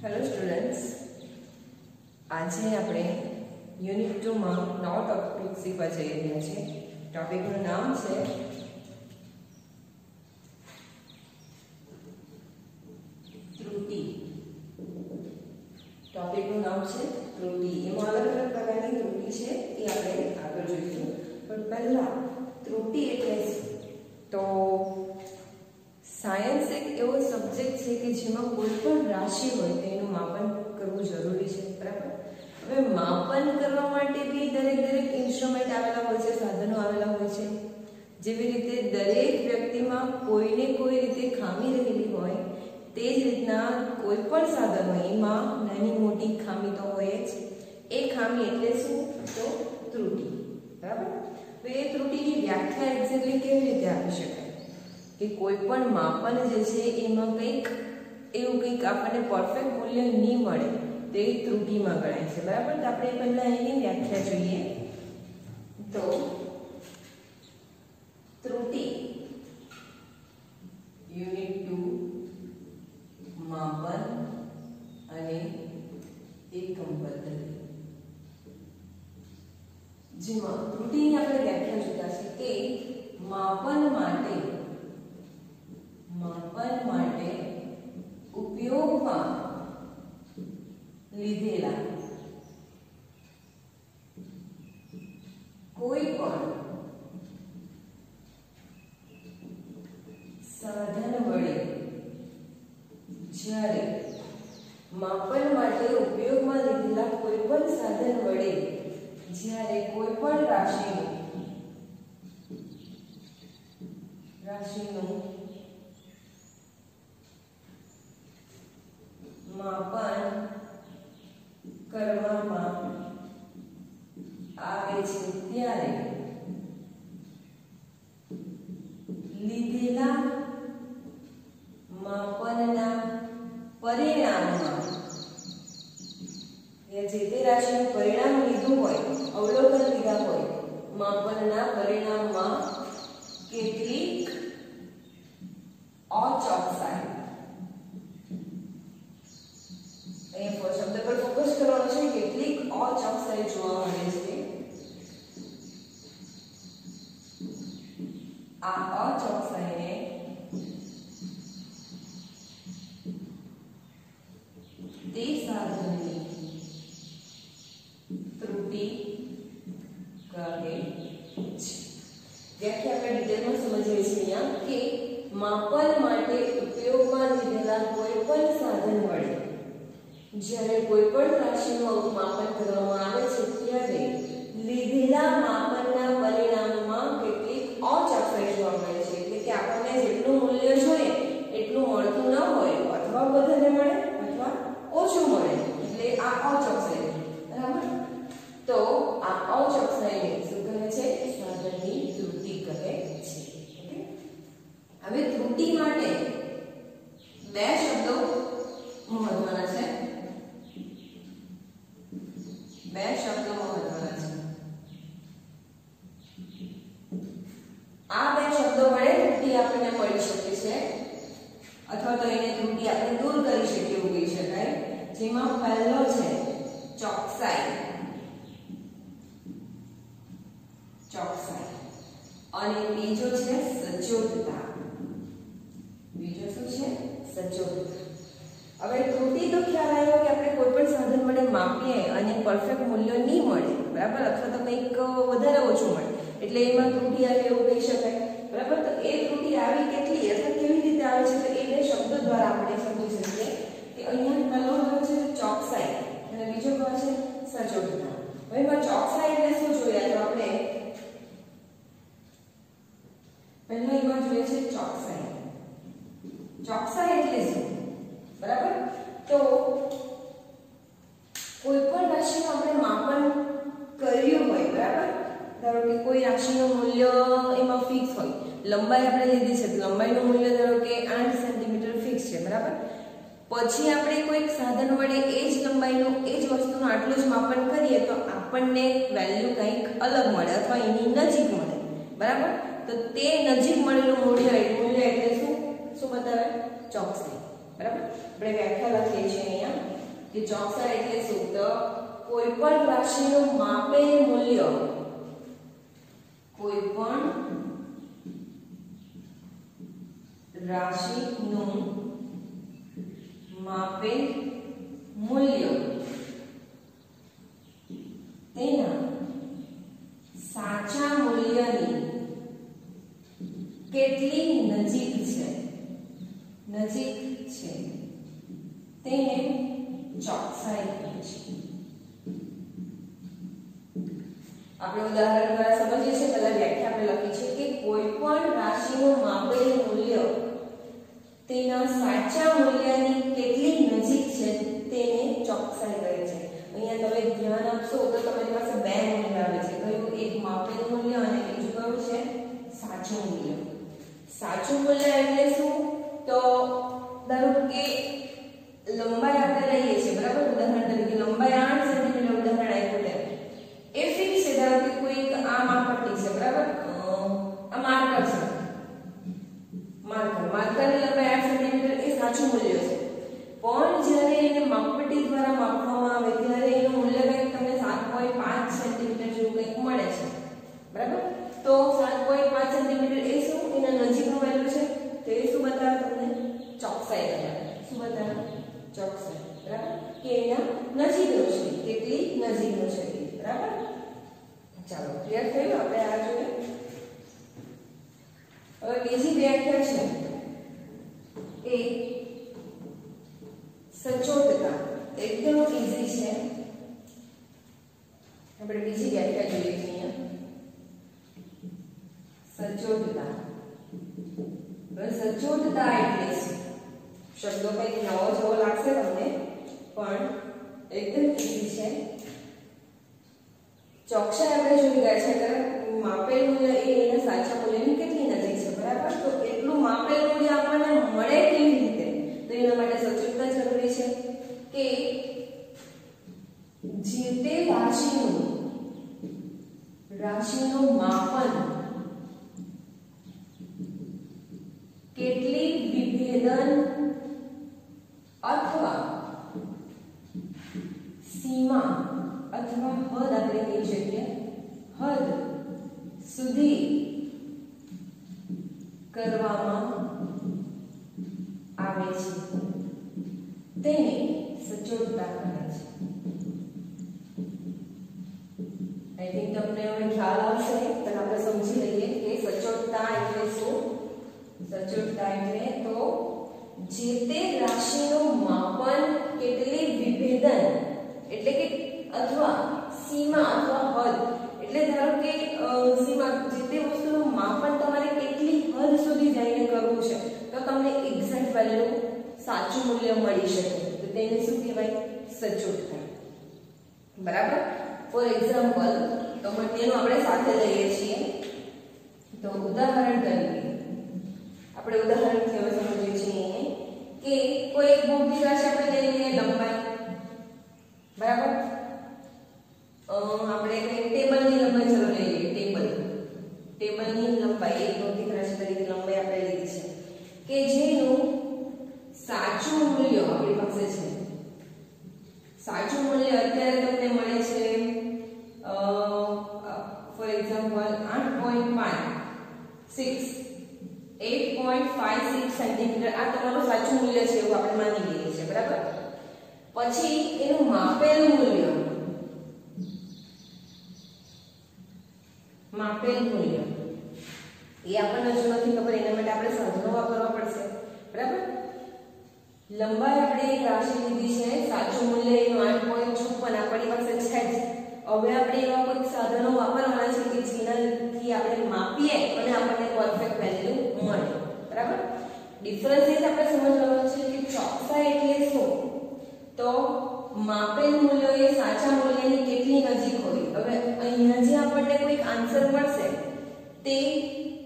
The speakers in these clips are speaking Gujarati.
હેલો સ્ટુડન્ટ્સ આજે આપણે યુનિટ ટુમાં નવો ટોપિક શીખવા જઈ રહ્યા છીએ. ટોપિકનું નામ છે ત્રુટિ ટોપિકનું નામ છે ત્રુટિ એમાં અલગ અલગ પ્રકારની ત્રુટિ છે એ આપણે આગળ જોઈશું પણ પહેલા ત્રુટિ એટલે શું તો સાયન્સ એક એવો સબ્જેક્ટ છે કે જેમાં કોઈ પણ રાશિ હોય તેનું માપન કરવું જરૂરી છે, બરાબર? હવે માપન કરવા માટે બી દરેક દરેક ઇન્સ્ટ્રુમેન્ટ આવેલા હોય છે, સાધનો આવેલા હોય છે. જેવી રીતે દરેક વ્યક્તિમાં કોઈને કોઈ રીતે ખામી રહેલી હોય, તે જ રીતના કોઈ પણ સાધન હોય એમાં નાની મોટી ખામી તો હોય જ. એ ખામી એટલે શું? તો ત્રુટિ. બરાબર? તો એ ત્રુટિની વ્યાખ્યા એક્ઝેક્ટલી કેવી રીતે આપી શકાય? કે કોઈ પણ માપન જે છે, એમાં કંઈક એવું કંઈક આપણને પરફેક્ટ મૂલ્ય નહીં મળે, તો એ ત્રુટિમાં ગણાય છે. બરાબર? તો આપણે પહેલા એની વ્યાખ્યા જોઈએ. તો ત્રુટિ યુનિટ ટુ માપન અને એકમ પદ્ધતિ જેમાં ત્રુટિની આપણે વ્યાખ્યા જોતા છે કે માપન માટે માપન માટે ઉપયોગમાં લીધેલા કોઈ પણ સાધન વડે જ્યારે માપન માટે ઉપયોગમાં લીધેલા કોઈ પણ સાધન વડે જ્યારે કોઈ પણ રાશિનું રાશિનું માપન કરવામાં આવે છે ત્યારે લીધેલા માપનના પરિણામમાં જે તે રાશિનું પરિણામ લીધું હોય અવલોકન લીધા હોય માપનના પરિણામમાં કેટલીક અચોકસાઈ અહીંયા શબ્દ પર ફોકસ કરવાનો છે કેટલીક અચોકસાઈ જોવા મળે છે આ અચોકસાઈને તે સાધનની ત્રુટિ કહે છે વ્યાખ્યા આપણે ડિટેલમાં સમજીએ છીએ અહીંયા કે માપન માટે ઉપયોગમાં લીધેલા કોઈ પણ સાધન વડે જ્યારે કોઈ પણ રાશિનું માપન કરવામાં આવે છે ત્યારે લીધેલા માપનના પરિણામમાં કેટલીક અચોકસાઈ જોવા મળે છે એટલે કે આપણને જેટલું મૂલ્ય જોઈએ એટલું મળતું ન હોય અથવા વધારે મળે અથવા ઓછું મળે એટલે આ અચોકસાઈ બરાબર તો આ અચોકસાઈને શું કહે છે સાધનની ત્રુટિ કહે છે ઓકે હવે ત્રુટિ માટે બે શબ્દો મહત્વના છે બે શબ્દો મહત્વના છે આ બે શબ્દો વડે ત્રુટિ આપણને મળી શકે છે. અથવા તો એને ત્રુટિ આપણે દૂર કરી શકીએ એવું કહી શકાય. જેમાં પહેલો છે, ચોકસાઈ. ચોકસાઈ. અને બીજો છે સચોટતા બીજો શું છે? સચોટતા હવે ત્રુટિ તો ખ્યાલ આવ્યો કે આપણે કોઈ પણ સાધન વડે માપીએ અને પરફેક્ટ મૂલ્ય નહીં મળે, બરાબર? અથવા તો કંઈક વધારે ઓછું મળે. એટલે એમાં ત્રુટિ આવે એવું કહી શકાય. બરાબર? તો એ ત્રુટિ આવી કેટલી? અથવા કેવી રીતે આવે છે? તો એ બે શબ્દો દ્વારા આપણે સમજી શકીએ કે અહીંયા પહેલો કયો છે ચોકસાઈ અને બીજો કયો છે? સચોટતા હવે એમાં ચોકસાઈ એટલે શું જોયા તો આપણે પહેલા એમાં જોઈએ છે ચોકસાઈ ચોકસાઈ એટલે શું બરાબર તો કોઈ પણ રાશિનું આપણે માપન કર્યું હોય બરાબર ધારો કે કોઈ રાશિનું મૂલ્ય એમાં ફિક્સ હોય લંબાઈ આપણે લીધી છે લંબાઈનું મૂલ્ય ધારો કે આઠ સેન્ટીમીટર ફિક્સ છે, બરાબર? પછી આપણે કોઈક સાધન વડે એ જ લંબાઈનું, એ જ વસ્તુનું આટલું જ માપન કરીએ, તો આપણને વેલ્યુ કંઈક અલગ મળે અથવા એની નજીક મળે, બરાબર? તો તે નજીક મળેલું મૂલ્ય મૂલ્ય એટલે શું? શું બતાવે? ચોકસાઈ, બરાબર? આપણે વ્યાખ્યા લખીએ છીએ અહીંયા કે ચોકસાઈ એટલે શું? તો કોઈ પણ રાશિનું માપેલ મૂલ્ય, કોઈ પણ રાશિનું માપેલ મૂલ્ય. તેના સાચા મૂલ્યની કેટલી નજીક છે? નજીક છે. તેને ચોકસાઈ કહે આપણે ઉદાહરણ દ્વારા સમજીએ છીએ પહેલા વ્યાખ્યા આપણે લખી છે કે કોઈ પણ રાશિનું માપેલ મૂલ્ય તેના સાચા મૂલ્યની કેટલી નજીક છે તેને ચોકસાઈ કહે છે. અહીંયા તમે ધ્યાન આપશો તો તમારી પાસે બે મૂલ્ય આવે છે. કયું એક માપેલ મૂલ્ય અને બીજું કયું છે? સાચું મૂલ્ય. સાચું મૂલ્ય એટલે શું? તો ધારો કે લંબાઈ આપણે લઈએ છીએ, બરાબર? ઉદાહરણ તરીકે લંબાઈ આઠ સેન્ટીમીટર, ઉદાહરણ આપ્યું છે એ ફિક્સ છે, ધારો કે કોઈ એક આ માપપટ્ટી છે, બરાબર? આ માર્કર છે. માર્કર, માર્કરની લંબાઈ 8 સાચું મૂલ્ય છે. પણ જ્યારે એને માપપટ્ટી દ્વારા માપવામાં આવે ત્યારે એનું મૂલ્ય કંઈક તમને 7.5 સેન્ટીમીટર જેવું કંઈક મળે છે. બરાબર? તો 7.5 સેન્ટીમીટર એ શું? એના નજીકનું વેલ્યુ છે. તો એ શું બતાવે તમને? ચોકસાઈ બતાવે. શું બતાવે? ચોકસાઈ. બરાબર? કે એના નજીકનું છે. કેટલી નજીકનું છે બરાબર? ચાલો ક્લિયર થયું આપણે આ જોઈએ હવે બીજી વ્યાખ્યા છે એ સચોટતા એકદમ ઈઝી છે આપણે બીજી વ્યાખ્યા જોઈએ છીએ અહીંયા સચોટતા બસ સચોટતા એટલે શબ્દો કંઈક નવો જેવો લાગશે તમને પણ એકદમ ઈઝી છે ચોકસાઈ આપણે જોઈ ગયા છે કે માપેલ મૂલ્ય એ એના સાચા મૂલ્યની કેટલી નજીક છે બરાબર તો એટલું માપેલ મૂલ્ય આપણને મળે કેવી રીતે તો એના માટે સચોટતા જરૂરી છે કે જે તે રાશિનું રાશિનું માપન કેટલી વિભેદન અથવા સીમા અથવા હદ આપણે કહી શકીએ હદ સુધી કરવામાં આવે છે તેને સચોટતા કહે છે આઈ થિંક તમને હવે ખ્યાલ આવશે પણ આપણે સમજી લઈએ કે સચોટતા એટલે શું સચોટતા એટલે તો જે તે રાશિનું માપન કેટલી વિભેદન, એટલે કે અથવા સીમા અથવા હદ, એટલે ધારો કે સીમા, જે તે વસ્તુનું માપન તમારે કેટલી હદ સુધી જઈને કરવું છે, તો તમને એક્ઝેક્ટ વેલ્યુ સાચું મૂલ્ય મળી શકે. તો તેને શું કહેવાય? સચોટતા બરાબર? ફોર એક્ઝામ્પલ તો બંનેનું આપણે સાથે લઈએ છીએ. તો ઉદાહરણ તરીકે આપણે ઉદાહરણથી હવે સમજીએ છીએ કે કોઈ એક ભૌતિક રાશિ આપણે લઈ લઈએ લંબાઈ બરાબર અ, આપણે કઈ ટેબલની લંબાઈ ચલો લઈ લઈએ ટેબલ ટેબલની લંબાઈ એક ભૌતિક રાશિ તરીકે લંબાઈ આપણે લીધી છે કે જેનું સાચું મૂલ્ય આપણી પાસે છે સાચું મૂલ્ય અત્યારે તમને મળે છે ફોર એક્ઝામ્પલ 8.5 8.56 સેન્ટીમીટર આ તમારું સાચું મૂલ્ય છે એવું આપણે માની લઈએ છીએ બરાબર પછી એનું માપેલ મૂલ્ય. માપેલ મૂલ્ય. એ આપણને હજુ નથી ખબર, એના માટે આપણે સાધનો વાપરવા પડશે. બરાબર? લંબાઈ આપણે એક રાશિ લીધી છે, સાચું મૂલ્ય એનું આઠ પોઈન્ટ છપ્પન, આપણી પાસે છે જ. હવે આપણે એવા કોઈ સાધનો વાપરવાના છે કે જેનાથી આપણે માપીએ અને આપણને પરફેક્ટ વેલ્યુ મળે. બરાબર? ડિફરન્સ એ આપણે સમજવાનો છે કે ચોકસાઈ એટલે શું? તો માપેલ મૂલ્યો એ સાચા મૂલ્યની કેટલી નજીક હોય? હવે અહીંયા જે આપણને કોઈક આન્સર મળશે, તે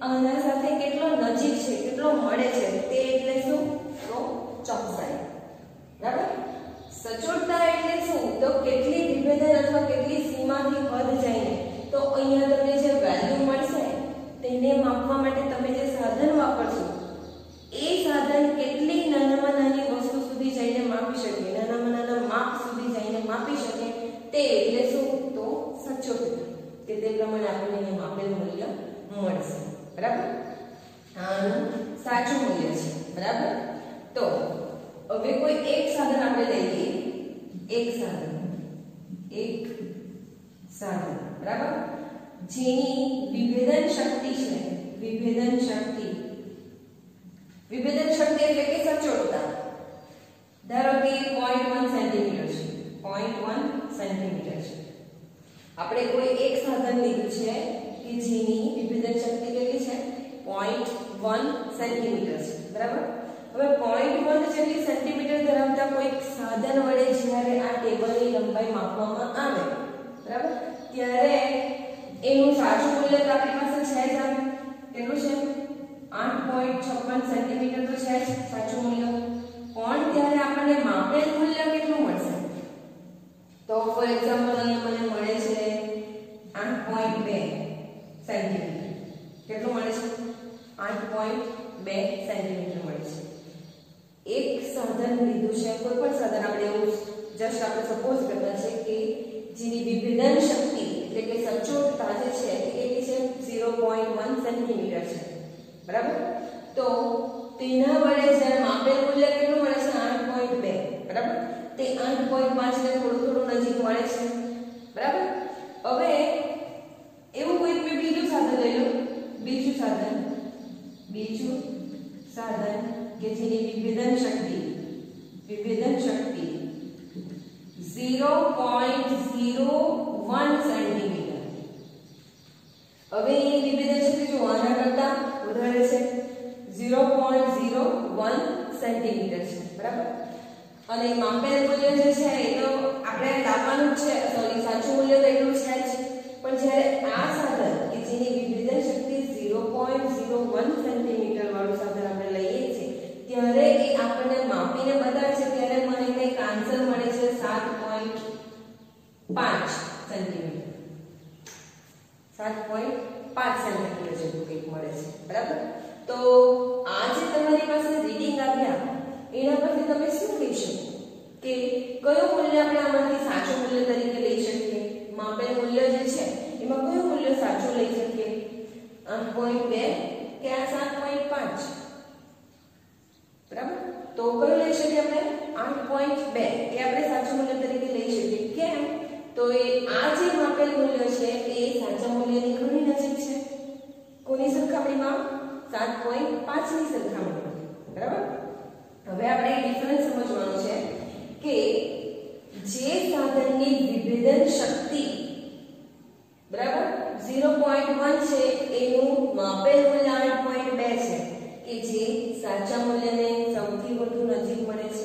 આના સાથે કેટલો નજીક છે, કેટલો મળે છે, તે એટલે શું? તો ચોકસાઈ. બરાબર? સચોટતા એટલે શું? તો કેટલી વિભેદન અથવા કેટલી સીમાથી હદ જઈને તો અહીંયા તમને જે વેલ્યુ મળશે, તેને માપવા માટે તમે જે સાધન વાપરશો, એ સાધન કેટલી નાનામાં નાની તે એટલે શું તો સચોટતા કે તે પ્રમાણે આપણને અહીંયા આપેલ મૂલ્ય મળશે બરાબર આનું સાચું મૂલ્ય છે બરાબર તો હવે કોઈ એક સાધન આપણે લઈએ એક સાધન એક સાધન બરાબર જેની વિભેદન શક્તિ છે વિભેદન શક્તિ વિભેદન શક્તિ એટલે કે સચોટતા ધારો કે 0.1 સેન્ટીમીટર છે 0.1 સેન્ટીમીટર છે. આપણે કોઈ એક સાધન લીધું છે કે જેની વિભેદક શક્તિ કેટલી છે? 0.1 સેન્ટીમીટર છે. બરાબર? હવે 0.1 જેટલી સેન્ટીમીટર ધરાવતા કોઈ સાધન વડે જ્યારે આ ટેબલની લંબાઈ માપવામાં આવે, બરાબર? ત્યારે એનું સાચું મૂલ્ય તો આપણી પાસે છે જ કેટલું છે? 8.56 સેન્ટીમીટર તો છે સાચું મૂલ્ય. પણ ત્યારે આપણને માપેલ મૂલ્ય કેટલું મળશે તો ફોર એક્ઝામ્પલ અહીંયા મને મળે છે 8.2 સેન્ટીમીટર કેટલું મળે છે? 8.2 સેન્ટીમીટર મળે છે. એક સાધન લીધું છે કોઈ પણ સાધન આપણે એવું જસ્ટ આપણે સપોઝ કરતા છે કે જેની વિભેદન શક્તિ એટલે કે સચોટતા જે છે એ કેટલી છે? 0.1 સેન્ટીમીટર છે. બરાબર? તો તેના વડે જ્યારે માપેલ મૂલ્ય કેટલું મળે છે? 8.2 બરાબર? તે 8.5 ને થોડું થોડું નજીક મળે છે. બરાબર? હવે એવું કોઈ મેં બીજું સાધન લઈ લો બીજું સાધન. બીજું સાધન કે જેની વિભેદન શક્તિ. વિભેદન શક્તિ. 0.01 સેન્ટીમીટર હવે એની વિભેદન શક્તિ જો આના કરતા વધારે છે 0.01 સેન્ટીમીટર છે. બરાબર? અને માપેલ મૂલ્ય જે છે એ તો આપણે લાવવાનું જ છે. સોરી, સાચું મૂલ્ય તો એટલું છે જ. પણ જ્યારે આ સાધન કે જેની વિભેદન શક્તિ 0.01 સેન્ટીમીટર વાળું સાધન આપણે લઈએ છીએ, ત્યારે એ આપણને માપીને બતાવે છે, ત્યારે મને કંઈક આન્સર મળે છે 7.5 સેન્ટીમીટર. 7.5 સેન્ટીમીટર જેટલું કંઈક મળે છે. બરાબર? તો આ જે તમારી પાસે રીડિંગ આવ્યા એના પરથી તમે શું લઈ શકો? કે કયું મૂલ્ય આપણે આમાંથી સાચું મૂલ્ય તરીકે લઈ શકીએ? માપેલ મૂલ્ય જે છે, એમાં કયું મૂલ્ય સાચું લઈ શકીએ? 8.2 કે આ 7.5 બરાબર? તો કયું લઈ શકીએ આપણે? 8.2 એ આપણે સાચું મૂલ્ય તરીકે લઈ શકીએ? કેમ? તો એ આ જે માપેલ મૂલ્ય છે, એ સાચા મૂલ્યની ઘણી નજીક છે. કોની સરખામણીમાં? સાત પોઈન્ટ પાંચની સરખામણીમાં. બરાબર? હવે આપણે ડિફરન્સ સમજવાનું છે કે જે સાધનની વિભેદન શક્તિ, બરાબર? 0.1 છે, એનું માપેલ મૂલ્ય 8.2 છે, કે જે સાચા મૂલ્યને સૌથી વધુ નજીક મળે છે,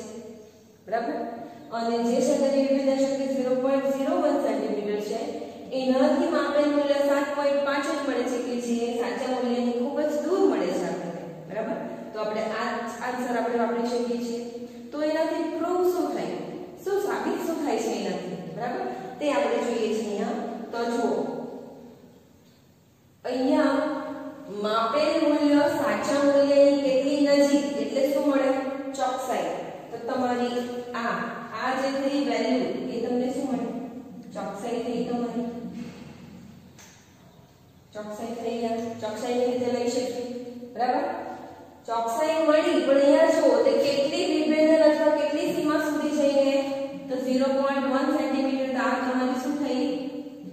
બરાબર? અને જે સાધનની વિભેદન શક્તિ 0.01 સેન્ટીમીટર છે, એનાથી માપેલ મૂલ્ય 7.5 જ મળે છે, કે જે સાચા મૂલ્યની ખૂબ જ દૂર મળે છે બરાબર? તો આપણે આન્સર આપણે વાપરી શકીએ છીએ. તો એનાથી પ્રૂવ શું થાય? શું સાબિત શું થાય છે એનાથી? બરાબર? તે આપણે જોઈએ છીએ અહીંયા. તો જુઓ. અહીંયા માપેલ મૂલ્ય સાચા મૂલ્યની કેટલી નજીક એટલે શું મળે ચોકસાઈ તો તમારી આ આ જે થઈ વેલ્યુ એ તમને શું મળે ચોકસાઈ થઈ તમારી ચોકસાઈ થઈ ગયા ચોકસાઈની રીતે લઈ શકીએ બરાબર મળી પણ તે કેટલી વિભેદન અથવા કેટલી સીમા સુધી જઈને તો 0.1 સેન્ટીમીટર તો આ તમારી શું થઈ?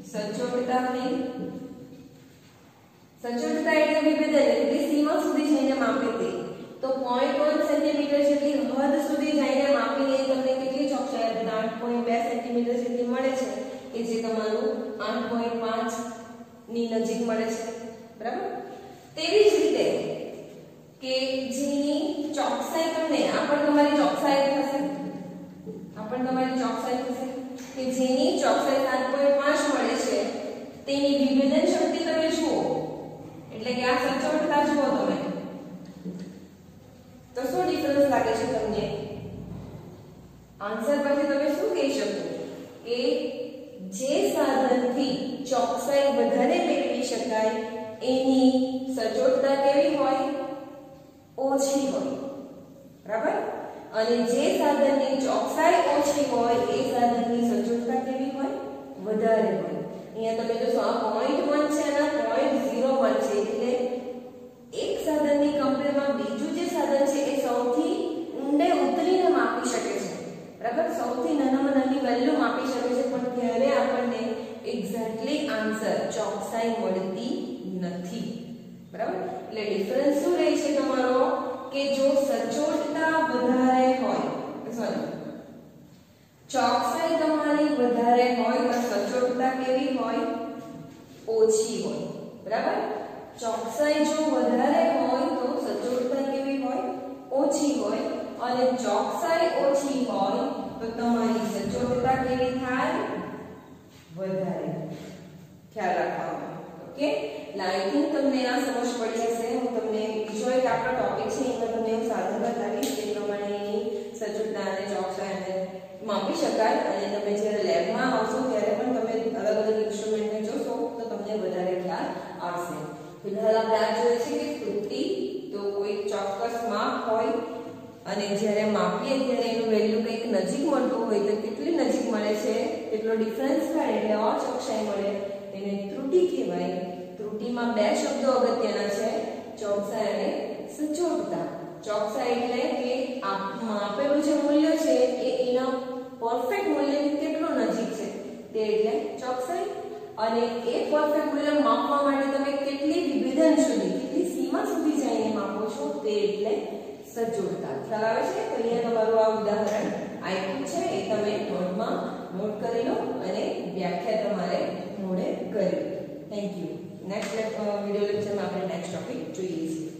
સચોટતા થઈ. સચોટતા એટલે વિભેદન, એટલી સીમા સુધી જઈને માપી દે તો 0.1 સેન્ટીમીટર જેટલી હદ સુધી જઈને માપીને તમને કેટલી ચોકસાઈ આપે? 8.2 સેન્ટીમીટર જેટલી મળે છે, કે જે તમારું 8.5 ની નજીક મળે છે. બરાબર? તેવી જ રીતે કે ચોકસાઈ તમને આ પણ તમારી ચોકસાઈ થશે. આ પણ તમારી ચોકસાઈ થશે કે જેની ચોકસાઈ 7.5 મળે છે, તેની વિભેદન શક્તિ તમે જુઓ. એટલે કે આ સચોટતા જુઓ તમે. તો શું ડિફરન્સ લાગે છે તમને? આન્સર પરથી તમે શું કહી શકો? કે જે સાધનથી ચોકસાઈ વધારે મેળવી શકાય, એની સચોટતા કેવી અને જે સાધનની ચોકસાઈ ઓછી હોય, એ સાધનની સચોટતા કેવી હોય? વધારે હોય. અહીંયા તમે જોશો, આ પોઈન્ટ વન છે અને પોઈન્ટ ઝીરો વન છે. એટલે એક સાધનની કમ્પેરમાં બીજું જે સાધન છે, એ સૌથી ઊંડે ઉતરીને માપી શકે છે. બરાબર? સૌથી નાનામાં નાની વેલ્યુ માપી શકે છે, પણ ત્યારે આપણને એક્ઝેક્ટલી આન્સર ચોકસાઈ મળતી નથી. બરાબર? એટલે ડિફરન્સ શું રહે છે તમારો? કે જો સચોટતા વધારે હોય સોરી ચોકસાઈ તમારી વધારે હોય તો સચોટતા કેવી હોય? ઓછી હોય. બરાબર? ચોકસાઈ જો વધારે હોય તો સચોટતા કેવી હોય? ઓછી હોય. અને ચોકસાઈ ઓછી હોય તો તમારી સચોટતા કેવી થાય? વધારે ખ્યાલ રાખવાનો. ઓકે? એટલે આઈ થિંક તમને આ સમજ પડી હશે. હું તમને બીજો એક આપણો ટોપિક છે એમાં તમને હું સાધન બતાવીશ તે પ્રમાણે એની સચોટતા અને ચોકસાઈ અને શકાય અને તમે જ્યારે લેબમાં આવશો ત્યારે પણ તમે અલગ અલગ ઇન્સ્ટ્રુમેન્ટને જોશો તો તમને વધારે ખ્યાલ આવશે. ફિલહાલ આપણે આ જોઈએ છે કે ત્રુટિ તો કોઈ ચોક્કસ માપ હોય અને જ્યારે માપીએ ત્યારે એનું વેલ્યુ કંઈક નજીક મળતું હોય તો કેટલી નજીક મળે છે, કેટલો ડિફરન્સ થાય એટલે અચોકસાઈ મળે. એને ત્રુટિ કહેવાય. ત્રુટિમાં બે શબ્દો અગત્યના છે, ચોકસાઈ અને સચોટતા. ચોકસાઈ એટલે કે આપેલું જે મૂલ્ય છે પરફેક્ટ મૂલ્યની કેટલું નજીક છે? તે એટલે ચોકસાઈ અને એ પરફેક્ટ મૂલ્ય માપવા માટે તમે કેટલી વિભેદન સુધી, કેટલી સીમા સુધી જઈને માપો છો? તે એટલે સચોટતા ખ્યાલ આવે છે? તો અહીંયા તમારું આ ઉદાહરણ આપ્યું છે. એ તમે નોટમાં નોટ કરી લો અને વ્યાખ્યા તમારે મોડે કરી થેન્ક યુ નેક્સ્ટ વિડિયો લેક્ચરમાં આપણે નેક્સ્ટ ટોપિક જોઈએ છીએ.